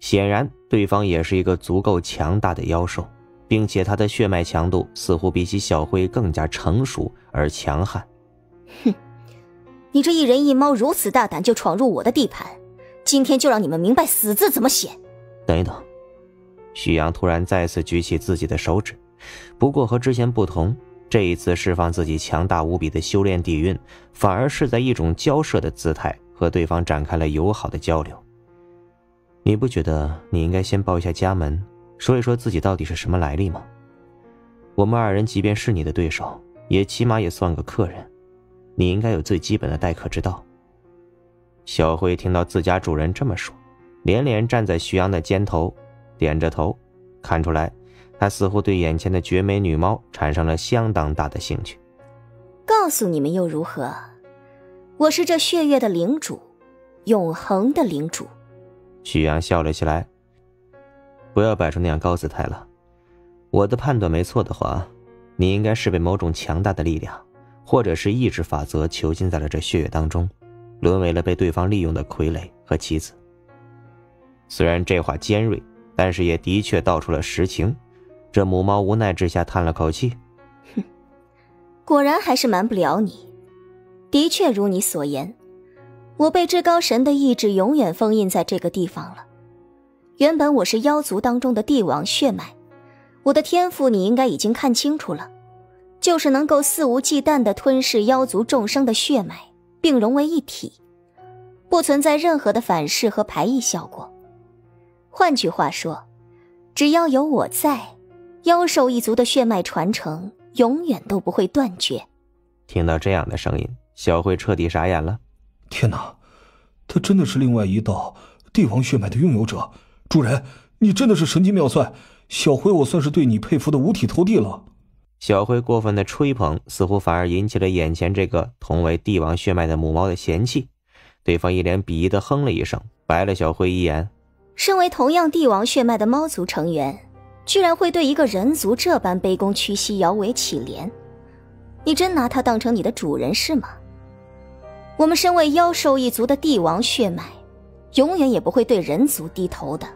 显然，对方也是一个足够强大的妖兽，并且他的血脉强度似乎比起小辉更加成熟而强悍。哼，你这一人一猫如此大胆就闯入我的地盘，今天就让你们明白“死”字怎么写。等一等，徐阳突然再次举起自己的手指，不过和之前不同，这一次释放自己强大无比的修炼底蕴，反而是在一种交涉的姿态和对方展开了友好的交流。你不觉得你应该先报一下家门，说一说自己到底是什么来历吗？我们二人即便是你的对手，也起码也算个客人，你应该有最基本的待客之道。小辉听到自家主人这么说，连连站在徐阳的肩头，点着头，看出来，他似乎对眼前的绝美女猫产生了相当大的兴趣。告诉你们又如何？我是这血月的领主，永恒的领主。许阳笑了起来。不要摆出那样高姿态了。我的判断没错的话，你应该是被某种强大的力量，或者是意志法则囚禁在了这血液当中，沦为了被对方利用的傀儡和棋子。虽然这话尖锐，但是也的确道出了实情。这母猫无奈之下叹了口气：“哼，果然还是瞒不了你。的确如你所言。”我被至高神的意志永远封印在这个地方了。原本我是妖族当中的帝王血脉，我的天赋你应该已经看清楚了，就是能够肆无忌惮地吞噬妖族众生的血脉，并融为一体，不存在任何的反噬和排异效果。换句话说，只要有我在，妖兽一族的血脉传承永远都不会断绝。听到这样的声音，小慧彻底傻眼了。天哪，他真的是另外一道帝王血脉的拥有者！主人，你真的是神机妙算，小辉我算是对你佩服的五体投地了。小辉过分的吹捧，似乎反而引起了眼前这个同为帝王血脉的母猫的嫌弃。对方一脸鄙夷的哼了一声，白了小辉一眼。身为同样帝王血脉的猫族成员，居然会对一个人族这般卑躬屈膝、摇尾乞怜，你真拿他当成你的主人是吗？我们身为妖兽一族的帝王血脉，永远也不会对人族低头的。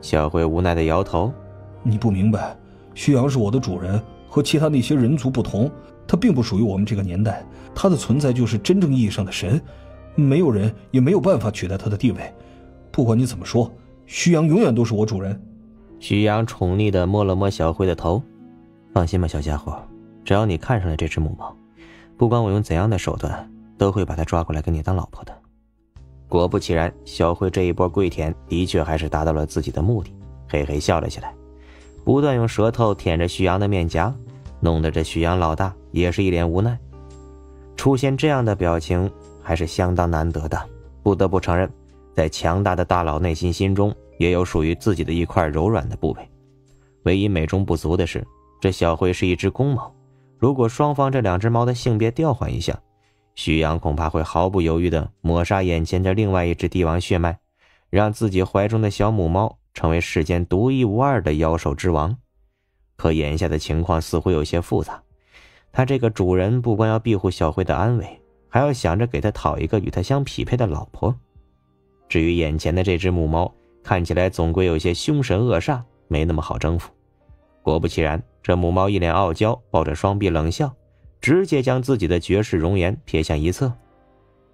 小慧无奈的摇头：“你不明白，虚阳是我的主人，和其他那些人族不同，他并不属于我们这个年代。他的存在就是真正意义上的神，没有人也没有办法取代他的地位。不管你怎么说，虚阳永远都是我主人。”徐阳宠溺的摸了摸小慧的头：“放心吧，小家伙，只要你看上了这只母猫，不管我用怎样的手段。”都会把他抓过来跟你当老婆的。果不其然，小慧这一波跪舔的确还是达到了自己的目的，嘿嘿笑了起来，不断用舌头舔着徐阳的面颊，弄得这徐阳老大也是一脸无奈。出现这样的表情还是相当难得的，不得不承认，在强大的大佬内心心中也有属于自己的一块柔软的部位。唯一美中不足的是，这小慧是一只公猫，如果双方这两只猫的性别调换一下。徐阳恐怕会毫不犹豫地抹杀眼前这另外一只帝王血脉，让自己怀中的小母猫成为世间独一无二的妖兽之王。可眼下的情况似乎有些复杂，他这个主人不光要庇护小辉的安危，还要想着给他讨一个与他相匹配的老婆。至于眼前的这只母猫，看起来总归有些凶神恶煞，没那么好征服。果不其然，这母猫一脸傲娇，抱着双臂冷笑。直接将自己的绝世容颜撇向一侧，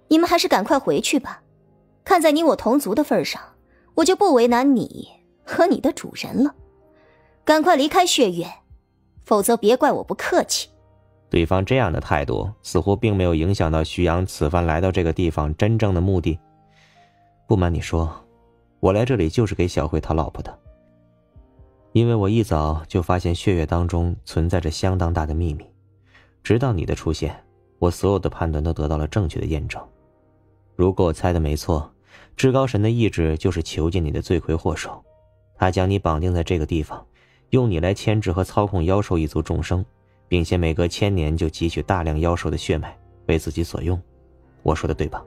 你们还是赶快回去吧。看在你我同族的份上，我就不为难你和你的主人了。赶快离开血月，否则别怪我不客气。对方这样的态度似乎并没有影响到徐阳此番来到这个地方真正的目的。不瞒你说，我来这里就是给小慧讨老婆的。因为我一早就发现血月当中存在着相当大的秘密。直到你的出现，我所有的判断都得到了正确的验证。如果我猜的没错，至高神的意志就是囚禁你的罪魁祸首，他将你绑定在这个地方，用你来牵制和操控妖兽一族众生，并且每隔千年就汲取大量妖兽的血脉为自己所用。我说的对吧？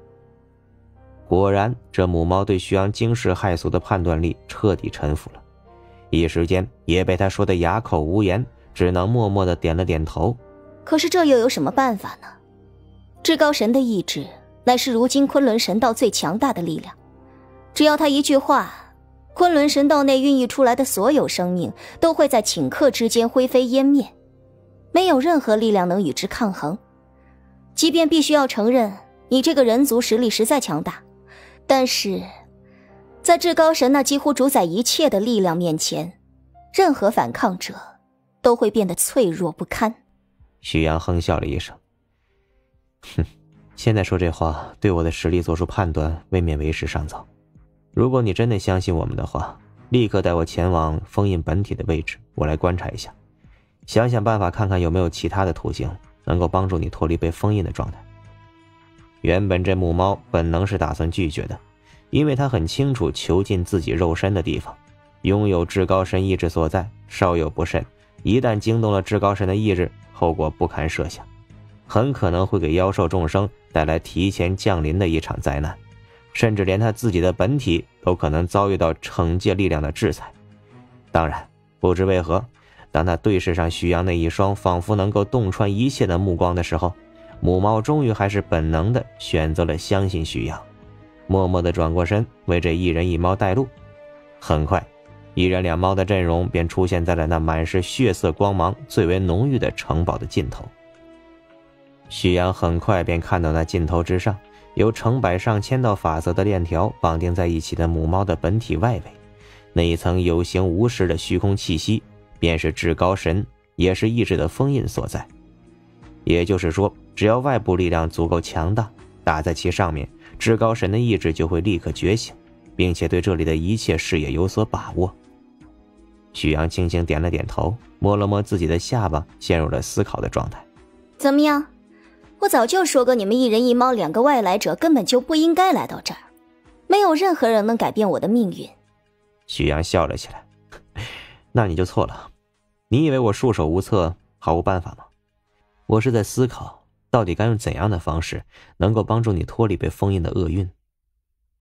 果然，这母猫对徐阳惊世骇俗的判断力彻底臣服了，一时间也被他说的哑口无言，只能默默的点了点头。可是这又有什么办法呢？至高神的意志乃是如今昆仑神道最强大的力量，只要他一句话，昆仑神道内孕育出来的所有生命都会在顷刻之间灰飞烟灭，没有任何力量能与之抗衡。即便必须要承认你这个人族实力实在强大，但是，在至高神那几乎主宰一切的力量面前，任何反抗者都会变得脆弱不堪。许阳哼笑了一声：“哼，现在说这话，对我的实力做出判断，未免为时尚早。”如果你真的相信我们的话，立刻带我前往封印本体的位置，我来观察一下，想想办法，看看有没有其他的途径能够帮助你脱离被封印的状态。原本这母猫本能是打算拒绝的，因为它很清楚囚禁自己肉身的地方，拥有至高神意志所在，稍有不慎，一旦惊动了至高神的意志，后果不堪设想，很可能会给妖兽众生带来提前降临的一场灾难。甚至连他自己的本体都可能遭遇到惩戒力量的制裁。当然，不知为何，当他对视上徐阳那一双仿佛能够洞穿一切的目光的时候，母猫终于还是本能的选择了相信徐阳，默默的转过身为这一人一猫带路。很快，一人两猫的阵容便出现在了那满是血色光芒最为浓郁的城堡的尽头。徐阳很快便看到那尽头之上。有成百上千道法则的链条绑定在一起的母猫的本体外围，那一层有形无实的虚空气息，便是至高神也是意志的封印所在。也就是说，只要外部力量足够强大，打在其上面，至高神的意志就会立刻觉醒，并且对这里的一切视野有所把握。许阳轻轻点了点头，摸了摸自己的下巴，陷入了思考的状态。怎么样？我早就说过，你们一人一猫两个外来者根本就不应该来到这儿，没有任何人能改变我的命运。许阳笑了起来，那你就错了。你以为我束手无策、毫无办法吗？我是在思考，到底该用怎样的方式能够帮助你脱离被封印的厄运。